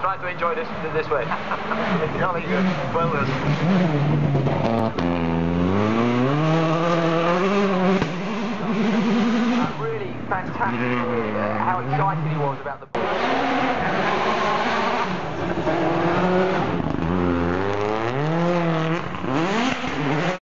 Try to enjoy this this way. Jolly good. Well uh, really fantastic uh, how excited he was about the.